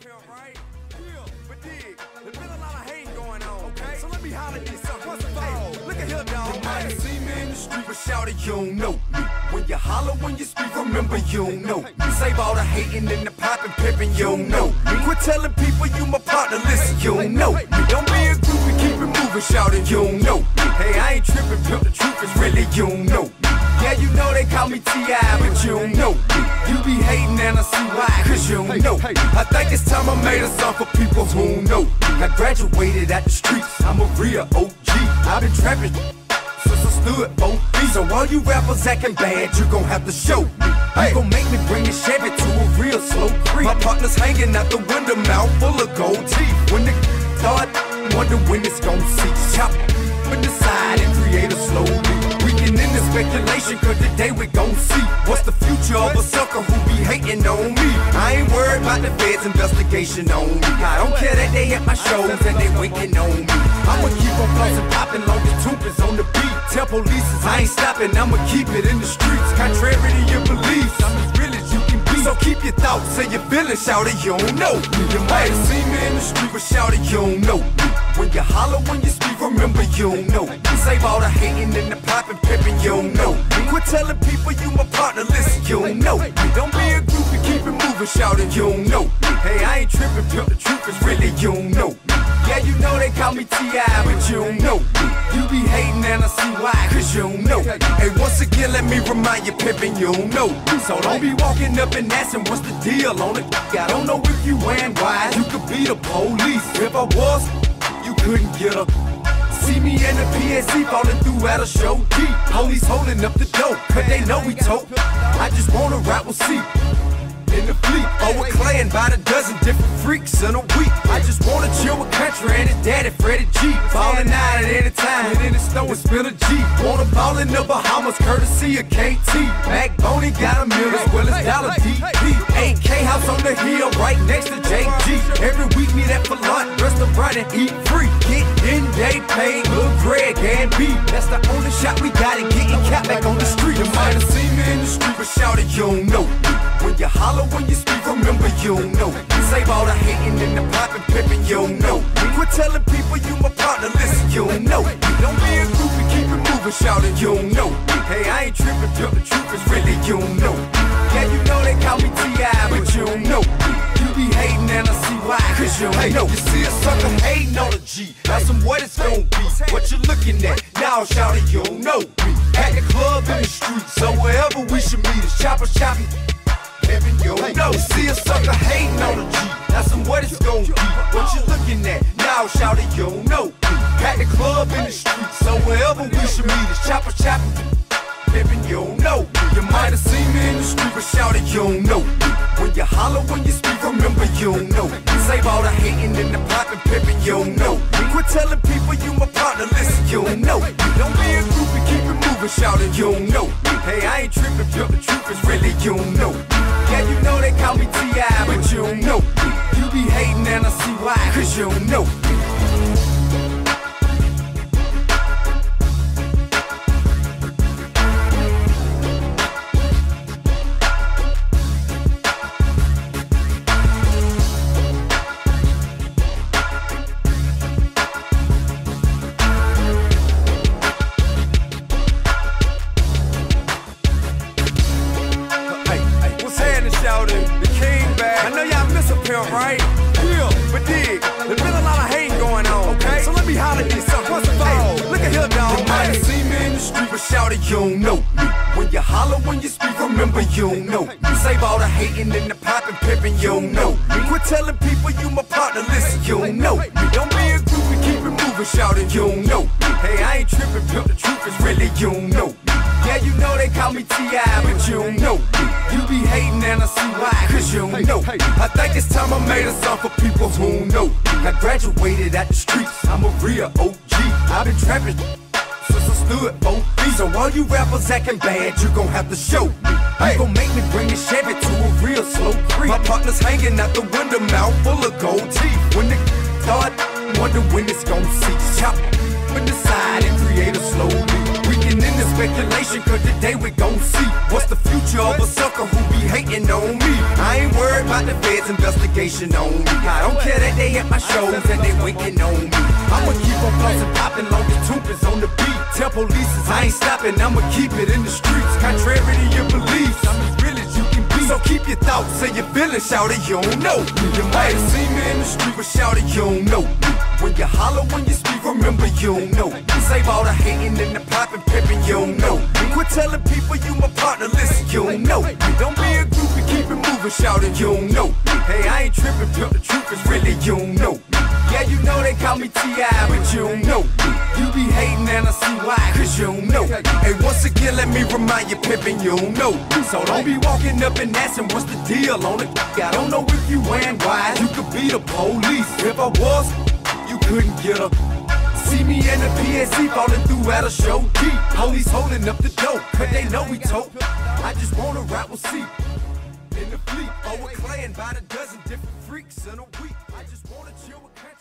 But dig, there's been a lot of hate going on, okay? So let me holler at you something. First of all, look at here, dog. You might have seen me in the street, but shout it, you don't know me. When you holler, when you speak, remember you don't know me. Save all the hating and the popping, pimping, you don't know me. Quit telling people you my partner, listen, you don't know me. Don't be a groupie, keep it moving, shouting, you don't know me. Hey, I ain't tripping, pimp, the truth is really, you don't know me. Yeah, you know they call me T.I., I graduated at the streets, I'm a real OG. I've been trapping since I stood on feet. So all you rappers acting bad, you gon' have to show me. You gon' make me bring a Chevy to a real slow creep. My partner's hanging out the window, mouth full of gold teeth. When the thought, wonder when it's gon' cease. Chop in the side and create a slow beat. End the speculation, cause today we gon' see what's the future of a sucker who be hating on me. I ain't worried about the feds' investigation on me. I don't care that they at my shows and they waiting on me. I'ma keep on bustin' poppin' long as Toomp is on the beat. Tell police I ain't stopping, I'ma keep it in the streets. Contrary to your beliefs, So keep your thoughts and your feelings, shout it, you don't know. You might have seen me in the street, but shout it, you don't know. When you holler, when you speak, remember you don't know. Save all the hating and the popping, pimping, you don't know. Quit telling people you my partner, listen, you don't know. Don't be a groupie, keep it moving, shout it, you don't know. Hey, I ain't tripping, pimp, the truth is really, you don't know. They call me T.I., but you don't know me. You be hating and I see why, cause you don't know. Hey, once again, let me remind you, pimpin', you don't know. So don't be walking up and asking what's the deal on it. I don't know if you wearing wise, you could be the police. If I was, you couldn't get her. See me in the PSC falling through at a show deep. Police holding up the dope, cause they know we tote. I just wanna rap with C the fleet. Oh, we're claying by the dozen different freaks in a week. I just wanna chill with country and his daddy Freddie G. Falling out at any time, and in the snow and spin a G. Wanna ball in the Bahamas, courtesy of KT. Backbone, got a mill as well as Dollar DP. 8K house on the hill, right next to JG. Every week meet at Falant, restaurant and eat free. Get in, they pay, Lil Greg and B. That's the only shot we got and getting cat back on the street. You might have seen me in the street, but shout it, you don't know holler, when you speak, remember you don't know. Save all the hating and the popping, pimping, you don't know. Quit telling people you my partner, listen, you don't know. Don't be a groupie, keep it moving, shouting, you don't know. Hey, I ain't tripping, pimp, the truth is really, you don't know. Yeah, you know they call me T.I., but you don't know. You be hating and I see why, cause you don't know. You see a sucker hating on a G, that's some what it's gonna be. What you looking at? Now shouting, you don't know. At the club in the street, so wherever we should meet, it's choppers chopping. You don't know. See a sucker hating on a G, that's some what it's gonna be. What you looking at? Now shout it, don't know. At the club in the street, so wherever we should meet, is chopper chopper. Pimpin', you don't know. You might have seen me in the street, but shout it, you don't know. When you holler, when you speak, remember you don't know. Save all the hating and the popping, pimpin', you don't know. Quit telling people you my partner, listen, you don't know. Don't be a groupie, keep it moving, shouting, you don't know. Hey, I ain't tripping, pimp, the truth is really, you don't know. And I see why, cause you don't know. But shout it, you don't know me. When you holler, when you speak, remember you don't know me. Save all the hating and the popping, pimping, you don't know me. Quit telling people you my partner, listen, you don't know me. Don't be a groupie, keep it moving, shouting, you don't know me. Hey, I ain't tripping, pimp, the truth is really, you don't know me. Yeah, you know they call me T.I., but you don't know. You be hating and I see why, cause you don't know. I think it's time I made a song for people who don't know. I graduated at the streets, I'm a real OG. I've been trapping since I stood on feet. So all you rappers acting bad, you gon' have to show me. You gon' make me bring a Chevy to a real slow creep. My partner's hanging out the window, mouth full of gold teeth. When the thought, wonder when it's gon' cease. Chop in the side and create a slow. We can in the speculation, cause today we gon' see what's the future of a sucker who be hating on me. I ain't worried about the feds' investigation on me. I don't care that they at my shows and they waiting on me. I'ma keep on flossing, popping long as Toomp is on the beat. Tell police I ain't stopping, I'ma keep it in the streets. Contrary to your beliefs, I'm as real as you can be. So keep your thoughts and your feelings, shout it, you don't know. You might have seen me in the street, but shout it, you don't know. When you holler, when you speak, remember you don't know. Save all the hating and the popping, pimping, you don't know. Quit telling people you my partner, listen, you don't know. Don't be a groupie, keep it moving, shouting, you don't know. Hey, I ain't you, pimpin', you don't know. So don't be walking up and asking what's the deal on it. I don't know if you wearing wise, you could be the police. If I was, you couldn't get her. See me in the PSC falling through at a show deep. Police holding up the dope, cause they know we tote. I just wanna rap with C. In the fleet, oh, we're clan by the dozen different freaks in a week. I just wanna chill with.